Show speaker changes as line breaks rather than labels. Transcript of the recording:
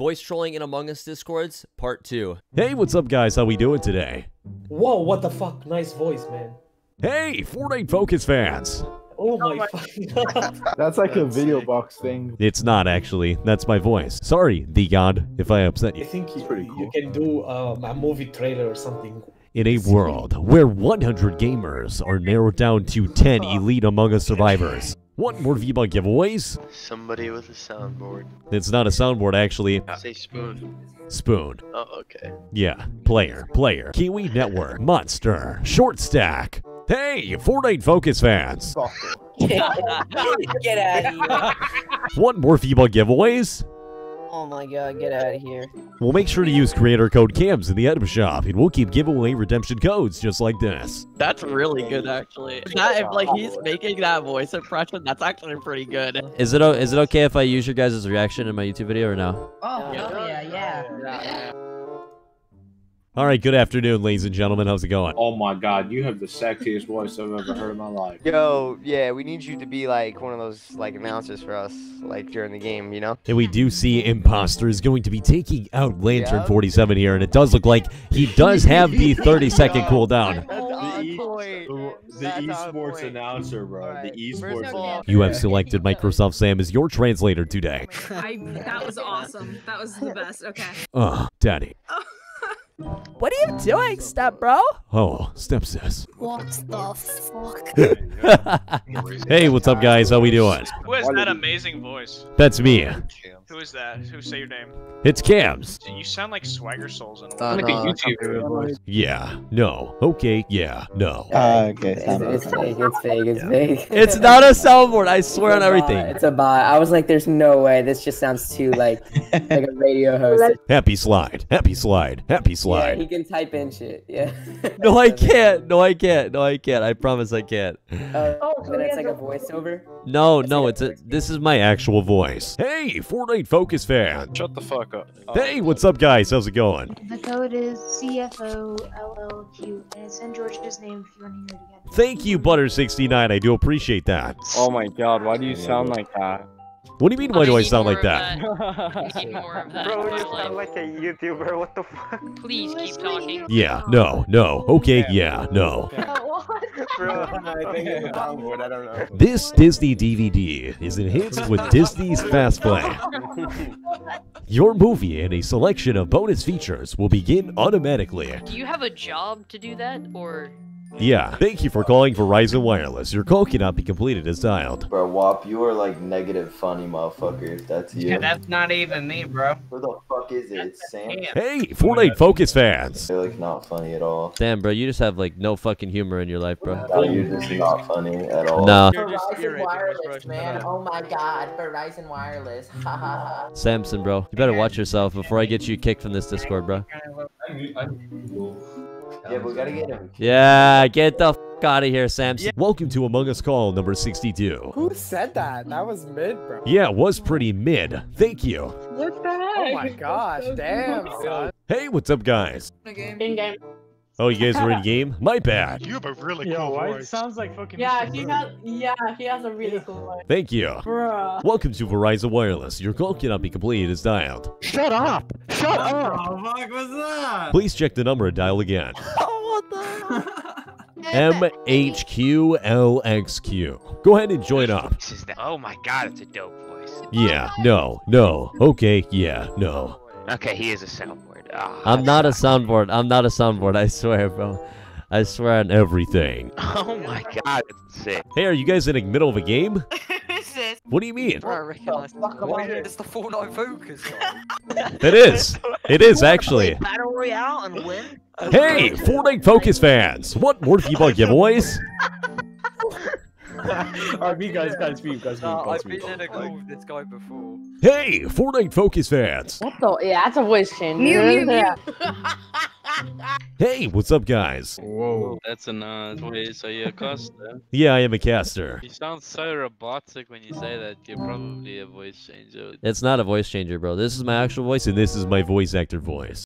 Voice trolling in Among Us Discords, part two.
Hey, what's up, guys? How we doing today?
Whoa, what the fuck? Nice voice, man.
Hey, Fortnite Focus fans.
Oh my fucking god.
That's like a video box thing.
It's not actually. That's my voice. Sorry, the god, if I upset you.
I think you,
pretty
you can do um, a movie trailer or something.
In a world where 100 gamers are narrowed down to 10 elite Among Us survivors. Want more V-Buck giveaways?
Somebody with a soundboard.
It's not a soundboard, actually.
Say spoon.
Spoon.
Oh, okay.
Yeah, player, player. Kiwi Network, Monster, Short Stack. Hey, Fortnite Focus fans.
Get out of here.
Want more V-Buck giveaways?
Oh my god, get out of here.
Well, make sure to use creator code Camz in the item shop, and we'll keep giving away redemption codes just like this.
That's really good, actually. That if like he's making that voice impression, that's actually pretty good.
Is it o- is it okay if I use your guys' reaction in my YouTube video or no?
Oh, yeah yeah, yeah.
All right, good afternoon, ladies and gentlemen. How's it going?
Oh my god, you have the sexiest voice I've ever heard in my life.
Yo, yeah, we need you to be like one of those like announcers for us, like during the game, you know?
And we do see Imposter is going to be taking out Lantern
Yep.
47 here, and it does look like he does have the 30 second cooldown.
That's on point.
The esports
point.
announcer, bro.
Alright,
The esports
of
announcer.
You have selected Microsoft Sam as your translator today.
I, that was awesome. That was the best. Okay.
Ugh, daddy.
What are you doing, step bro?
Oh, stepsis.
What the fuck?
hey, what's up, guys? How we doing?
Who has that amazing voice?
That's me.
Who is that? Who say your name?
It's Camz.
You sound like Swagger Souls in a
Uh,
way.
no,
YouTuber.
Yeah. No. Okay. Yeah. No.
okay,
It's, it's fake, it's fake, it's fake.
It's not a soundboard. I swear on everything.
It's a bot. I was like, there's no way. This just sounds too like like a radio host.
Happy slide. Happy slide. Happy slide.
Yeah, he can type in shit. Yeah.
No, I can't. No, I can't. No, I can't. I promise I can't.
Uh, then it's like a voiceover.
No, no. It's a.
This is my actual voice. Hey, Fortnite Focus fan.
Shut the fuck up. Oh.
Hey, what's up, guys? How's it going?
The code is CFOLLQ, and it's in George's name if you want to hear it again.
Thank you, Butter69. I do appreciate that.
Oh my god, why do you sound like that?
What do you mean? Why do I sound like that?
need more of that.
Bro, you sound like a YouTuber, what the fuck?
Please keep talking.
Yeah. No. No. Okay. Yeah. No.
Oh,
This Disney DVD is enhanced with Disney's Fast Play. Your movie and a selection of bonus features will begin automatically.
Do you have a job to do that, or
Yeah. Thank you for calling Verizon Wireless. Your call cannot be completed as dialed.
Bro, Wop, you are like negative funny motherfucker. That's you.
that's not even me, bro.
Who the fuck is it? It's Sam.
Hey, Fortnite Focus fans.
They're like not funny at all.
Damn, bro. You just have like no fucking humor in your life, bro.
No, you're just not funny at all.
No.
Verizon Wireless, man. Oh my god, Verizon Wireless. Ha ha ha.
Samson, bro. You better watch yourself before I get you kicked from this Discord, bro.
Yeah, we gotta get him.
Yeah, get the f out of here, Samson.
Welcome to Among Us Call number 62.
Who said that? That was mid, bro.
Yeah, it was pretty mid. Thank you.
What the heck?
Oh my gosh, damn, son.
Hey, what's up, guys?
In game.
Oh, you guys were in game? My bad.
You have a really
Yo,
cool
why it
voice.
sounds like fucking
Yeah, he has. Yeah, he has a really cool voice.
Thank you.
Bruh.
Welcome to Verizon Wireless. Your call cannot be completed as dialed.
Shut up! Shut up!
What the fuck was that?
Please check the number and dial again.
what the?
MHQLXQ. Go ahead and join up.
Oh my god, it's a dope voice.
Yeah, no, no. Okay, yeah, no.
Okay, he is a soundboard. Ah,
I'm not a soundboard. I'm not a soundboard. I swear, bro. I swear on everything.
Oh my god, it's sick.
Hey, are you guys in the middle of a game? What do you mean?
I recognize
It's the Fortnite Focus.
It is. It is actually.
Battle Royale and win?
Hey, Fortnite Focus fans. What more people giveaways?
Alright, me guys, guys, me, guys, me, guys, me.
in a call with this guy before.
Hey, Fortnite Focus fans.
What the? Yeah, that's a voice change.
Mew, mew, mew.
Hey, what's up, guys?
Whoa.
That's a nice voice. Are you a caster?
Yeah, I am a caster.
You sound so robotic when you say that. You're probably a voice changer.
It's not a voice changer, bro. This is my actual voice.
And this is my voice actor voice.